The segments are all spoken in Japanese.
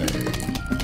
Saturday.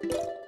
you